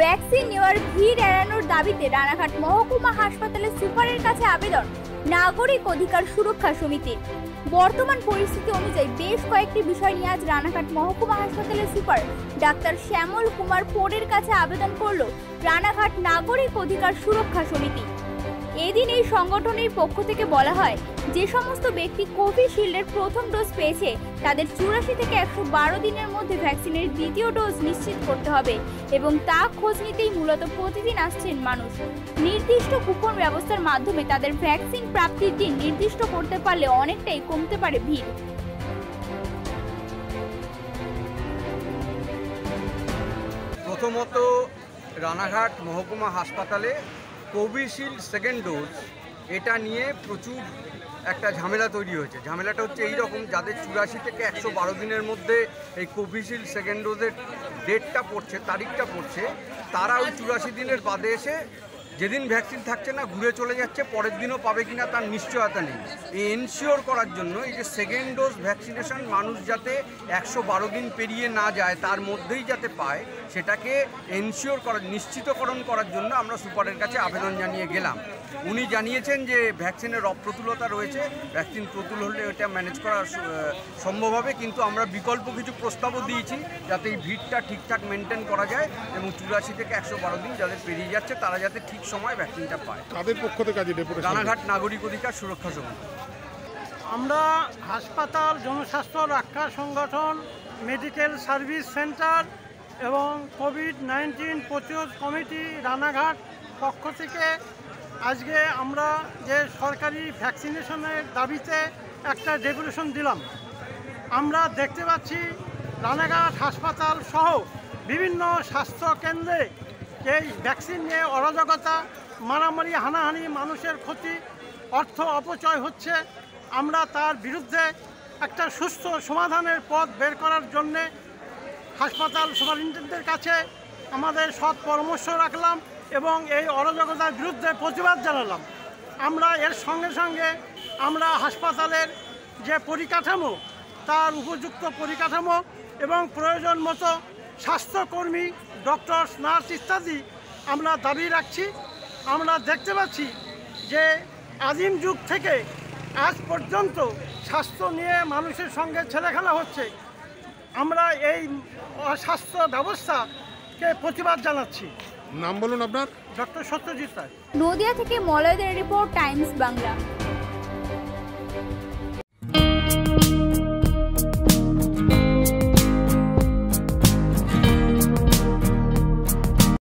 Vaccine নেওয়ার ভিড় এড়ানোর দাবিতে রানাঘাট মহকুমা হাসপাতালে সুপারের কাছে আবেদন নাগরিক অধিকার সুরক্ষা সমিতির। বর্তমান পরিস্থিতি অনুযায়ী বেশ কয়েকটি বিষয় নিয়ে আজ রানাঘাট মহকুমা হাসপাতালের সুপার ডাক্তার শ্যামল কুমার পোরের কাছে আবেদন করল রানাঘাট নাগরিক অধিকার সুরক্ষা সমিতি। এদিন এই সংগঠনের পক্ষ থেকে বলা হয়, যে সমস্ত ব্যক্তি কোভিশিল্ডের প্রথম ডোজ পেয়েছে, তাদের চুরাশি থেকে একশো বারো দিনের মধ্যে ভ্যাকসিনের দ্বিতীয় ডোজ নিশ্চিত করতে হবে এবং তা খোঁজ নিতেই মূলত প্রতিদিন আসছেন মানুষ। নির্দিষ্ট কুপন ব্যবস্থার মাধ্যমে তাদের ভ্যাকসিন প্রাপ্তির দিন নির্দিষ্ট করতে পারলে অনেকটাই কমতে পারে ভিড়। প্রথমত রানাঘাট মহকুমা হাসপাতালে কোভিশিল্ড সেকেন্ড ডোজ, এটা নিয়ে প্রচুর একটা ঝামেলা তৈরি হয়েছে। ঝামেলাটা হচ্ছে এই রকম যাদের চুরাশি থেকে একশো বারো দিনের মধ্যে এই কোভিশিল্ড সেকেন্ড ডোজের ডেটটা পড়ছে, তারিখটা পড়ছে, তারা ওই চুরাশি দিনের বাদে এসে যেদিন ভ্যাকসিন থাকছে না, ঘুরে চলে যাচ্ছে, পরের দিনও পাবে কিনা তার নিশ্চয়তা নেই। এই এনশিওর করার জন্য এই যে সেকেন্ড ডোজ ভ্যাকসিনেশন মানুষ যাতে একশো বারো দিন পেরিয়ে না যায়, তার মধ্যেই যাতে পায়, সেটাকে এনশিওর করার, নিশ্চিতকরণ করার জন্য আমরা সুপারের কাছে আবেদন জানিয়ে গেলাম। উনি জানিয়েছেন যে ভ্যাকসিনের অপ্রতুলতা রয়েছে ভ্যাকসিন প্রতুল হলে এটা ম্যানেজ করা সম্ভব হবে কিন্তু আমরা বিকল্প কিছু প্রস্তাবও দিয়েছি যাতে এই ভিড়টা ঠিকঠাক মেনটেন করা যায় এবং চুরাশি থেকে একশো বারো দিন যাদের পেরিয়ে যাচ্ছে তারা যাতে ঠিক সময় ভ্যাকসিনটা পায়। তাদের পক্ষ থেকে রানাঘাট নাগরিক অধিকার সুরক্ষা সমিতি। আমরা হাসপাতাল জনস্বাস্থ্য রক্ষা সংগঠন মেডিকেল সার্ভিস সেন্টার এবং কোভিড নাইন্টিন প্রতিরোধ কমিটি রানাঘাট পক্ষ থেকে আজকে আমরা যে সরকারি ভ্যাকসিনেশনের দাবিতে একটা ডেপুটেশন দিলাম, আমরা দেখতে পাচ্ছি রানাঘাট হাসপাতাল সহ বিভিন্ন স্বাস্থ্য কেন্দ্রে এই ভ্যাকসিন নিয়ে অরাজকতা, মারামারি, হানাহানি, মানুষের ক্ষতি, অর্থ অপচয় হচ্ছে। আমরা তার বিরুদ্ধে একটা সুস্থ সমাধানের পথ বের করার জন্যে হাসপাতাল সুপারিনটেন্ডেন্টের কাছে আমাদের সৎ পরামর্শ রাখলাম। এবং এই অরাজকতার বিরুদ্ধে প্রতিবাদ জানালাম। আমরা এর সঙ্গে সঙ্গে আমরা হাসপাতালের যে পরিকাঠামো, তার উপযুক্ত পরিকাঠামো এবং প্রয়োজন মতো স্বাস্থ্যকর্মী, ডক্টর, নার্স ইত্যাদি আমরা দাবি রাখছি। আমরা দেখতে পাচ্ছি যে আদিম যুগ থেকে আজ পর্যন্ত স্বাস্থ্য নিয়ে মানুষের সঙ্গে ছেলেখেলা হচ্ছে। আমরা এই স্বাস্থ্য ব্যবস্থাকে প্রতিবাদ জানাচ্ছি। নাম বলুন আপনার? ডক্টর সত্যজিৎ রায়। নদিয়া থেকে মলয়দের রিপোর্ট টাইমস বাংলা।